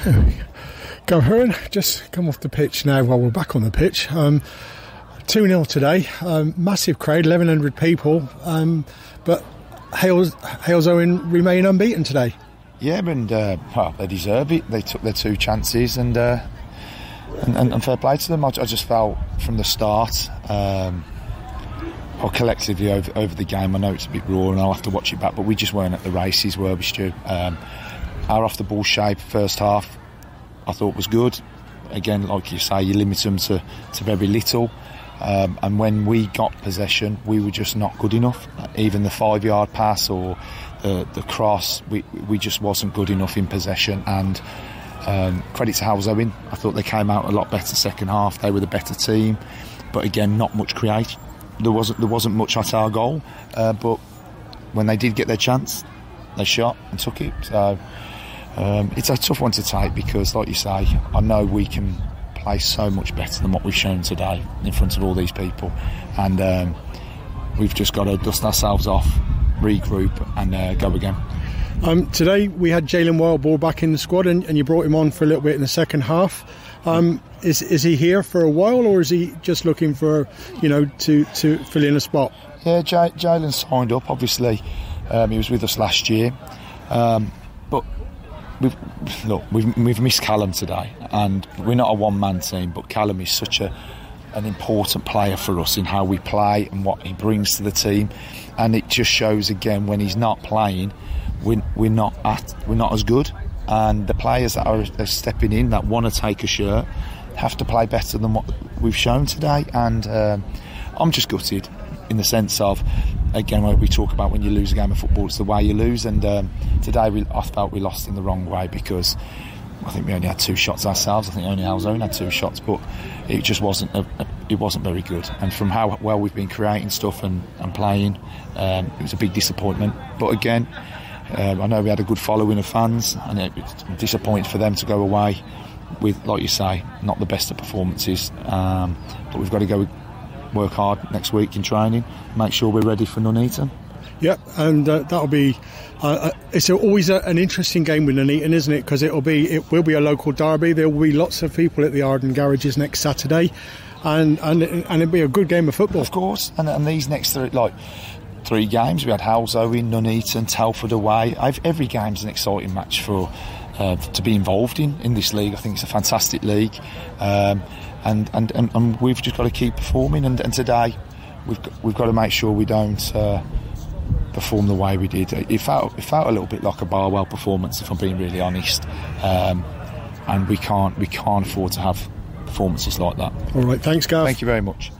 Gav Hurren, just come off the pitch now while we're back on the pitch. Um, 2 0 today, um, massive crowd, 1,100 people, um, but Hales, Halesowen remain unbeaten today. Yeah, and uh, well, they deserve it. They took their two chances, and uh, and, and, and, fair play to them. I, I just felt from the start, um, or collectively over, over the game. I know it's a bit raw, and I'll have to watch it back, but we just weren't at the races, were we, Stu? Um, our off the ball shape first half, I thought was good. Again, like you say, you limit them to, to very little. Um, and when we got possession, we were just not good enough. Even the five yard pass or the, the cross, we, we just wasn't good enough in possession. And um, credit to Halesowen, I thought they came out a lot better second half. They were the better team, but again, not much create. There wasn't there wasn't much at our goal, uh, but when they did get their chance, they shot and took it. So um, it's a tough one to take because, like you say, I know we can play so much better than what we've shown today in front of all these people, and um, we've just got to dust ourselves off, regroup, and uh, go again. Um, today we had Jalen Wildball back in the squad, and, and, you brought him on for a little bit in the second half. Um, is is he here for a while, or is he just looking for you know to to fill in a spot? Yeah, J- Jalen signed up. Obviously, um, he was with us last year, um, but we've, look, we've, we've missed Callum today, and we're not a one-man team. But Callum is such a an important player for us in how we play and what he brings to the team, and it just shows again when he's not playing, we're, we're not at, we're not as good, and the players that are, are stepping in that want to take a shirt have to play better than what we've shown today, and um, I'm just gutted in the sense of again what we talk about when you lose a game of football it's the way you lose. And um, today we, I felt we lost in the wrong way because I think we only had two shots ourselves. I think only Halesowen had two shots but it just wasn't a, a, it wasn't very good. And from how well we've been creating stuff and, and playing um, it was a big disappointment. But again um, I know we had a good following of fans and it, it's disappointing for them to go away with like you say not the best of performances. Um, but we've got to go work hard next week in training, make sure we're ready for Nuneaton. Yep, and uh, that'll be. Uh, uh it's always a, an interesting game with Nuneaton, isn't it? Because it'll be it will be a local derby. There will be lots of people at the Arden garages next Saturday, and and and it'll be a good game of football. Of course, and, and these next three like three games we had Halesowen, Nuneaton, Telford away. I've, every game's an exciting match for uh, to be involved in in this league. I think it's a fantastic league. Um, and, and, and, and we've just got to keep performing. And, and today, we've got, we've got to make sure we don't uh, perform the way we did. It felt it felt a little bit like a Barwell performance, if I'm being really honest. Um, and we can't we can't afford to have performances like that. All right, thanks, guys. Thank you very much.